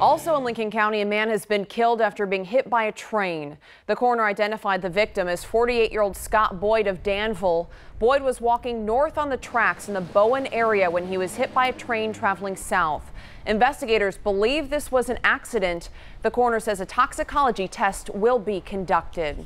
Also in Lincoln County, a man has been killed after being hit by a train. The coroner identified the victim as 48-year-old Scott Boyd of Danville. Boyd was walking north on the tracks in the Bowen area when he was hit by a train traveling south. Investigators believe this was an accident. The coroner says a toxicology test will be conducted.